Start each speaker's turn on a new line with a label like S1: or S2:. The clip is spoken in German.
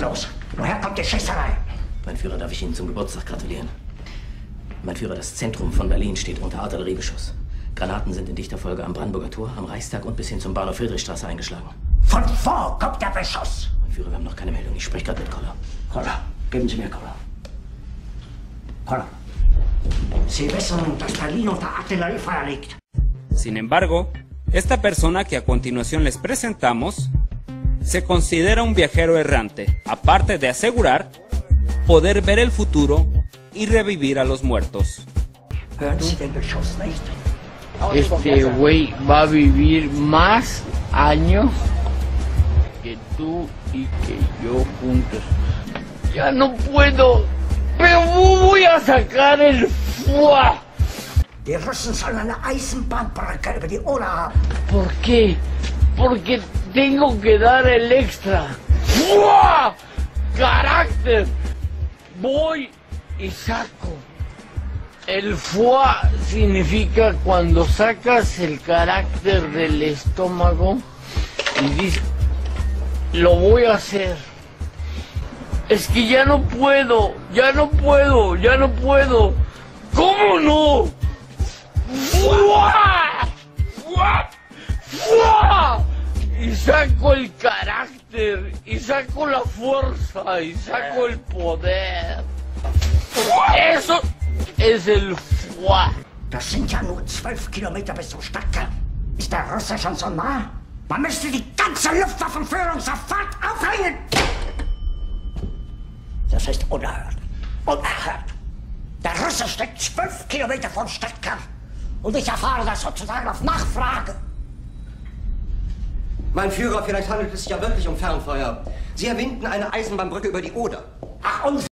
S1: los? Woher kommt die Schießerei?
S2: Mein Führer, darf ich Ihnen zum Geburtstag gratulieren? Mein Führer, das Zentrum von Berlin steht unter Artilleriebeschuss. Granaten sind in dichter Folge am Brandenburger Tor, am Reichstag und bis hin zum Bahnhof Friedrichstraße eingeschlagen.
S1: Von wo kommt der Beschuss?
S2: Mein Führer, wir haben noch keine Meldung. Ich spreche gerade mit Koller.
S1: Koller, geben Sie mir Koller. Koller. Sie wissen, dass Berlin unter Artilleriefeuer liegt.
S3: Sin embargo, esta persona que a continuación les presentamos se considera un viajero errante, aparte de asegurar poder ver el futuro y revivir a los muertos.
S4: Este güey va a vivir más años que tú y que yo juntos. Ya no puedo, pero voy a sacar el fuá.
S1: Die Russen sollen eine Eisenbahnbrücke über die Oder haben.
S4: ¿Por qué? Porque tengo que dar el extra. ¡Fua! ¡Carácter! Voy y saco. El foie significa cuando sacas el carácter del estómago y dices, lo voy a hacer. Es que ya no puedo, ya no puedo, ya no puedo. Y saco el carácter, y saco la fuerza, y saco el poder. Eso es el Foie.
S1: Das sind ja nur zwölf Kilometer bis zum Stadtkern. Ist der Russe schon so nah? Man müsste die ganze Luftwaffenführung sofort aufhängen! Das ist unerhört. Unerhört. Der Russe steckt zwölf Kilometer vom Stadtkern. Und ich erfahre das sozusagen auf Nachfrage.
S5: Mein Führer, vielleicht handelt es sich ja wirklich um Fernfeuer. Sie erwinden eine Eisenbahnbrücke über die Oder.
S1: Ach, und